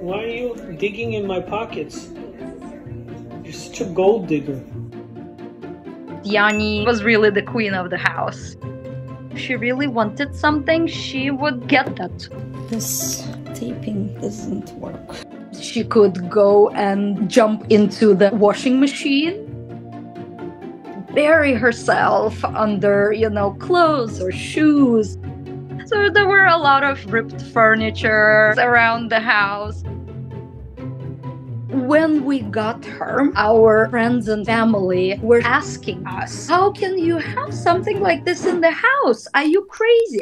Why are you digging in my pockets? You're such a gold digger. Yani was really the queen of the house. If she really wanted something, she would get that. This taping doesn't work. She could go and jump into the washing machine, bury herself under, you know, clothes or shoes. So there were a lot of ripped furniture around the house. When we got her, our friends and family were asking us, How can you have something like this in the house? Are you crazy?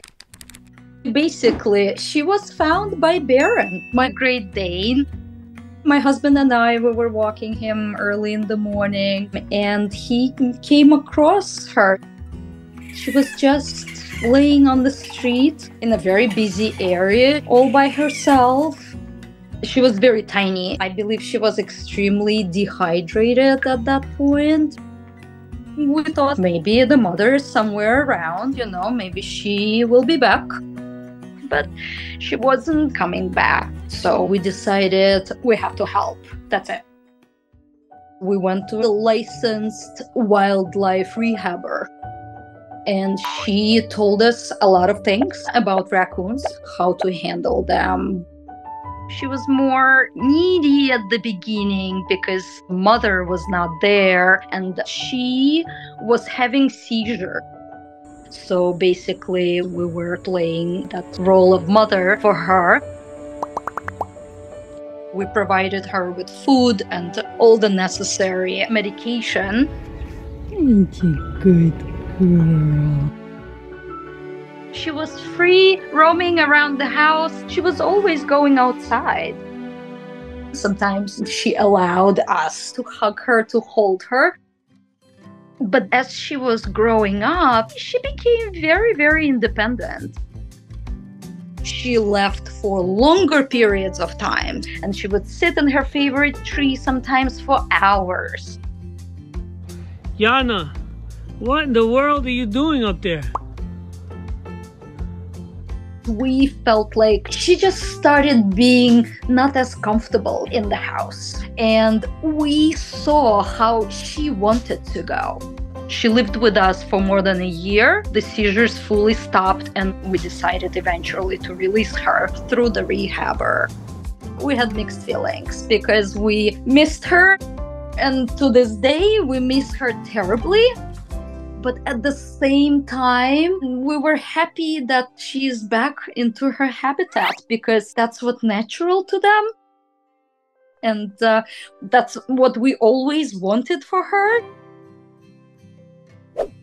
Basically, she was found by Baron, my Great Dane. My husband and I we were walking him early in the morning, and he came across her. She was just laying on the street in a very busy area, all by herself. She was very tiny. I believe she was extremely dehydrated at that point. We thought maybe the mother is somewhere around, you know, maybe she will be back but she wasn't coming back. So we decided we have to help. That's it. We went to a licensed wildlife rehabber. And she told us a lot of things about raccoons, how to handle them. She was more needy at the beginning because mother was not there and she was having seizure so basically, we were playing that role of mother for her. We provided her with food and all the necessary medication. Ain't you good girl? She was free roaming around the house. She was always going outside. Sometimes she allowed us to hug her, to hold her. But as she was growing up, she became very, very independent. She left for longer periods of time and she would sit in her favorite tree sometimes for hours. Yani, what in the world are you doing up there? we felt like she just started being not as comfortable in the house. And we saw how she wanted to go. She lived with us for more than a year. The seizures fully stopped, and we decided eventually to release her through the rehabber. We had mixed feelings because we missed her, and to this day, we miss her terribly but at the same time we were happy that she's back into her habitat because that's what natural to them and uh, that's what we always wanted for her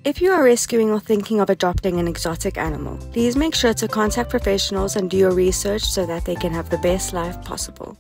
if you are rescuing or thinking of adopting an exotic animal, please make sure to contact professionals and do your research so that they can have the best life possible.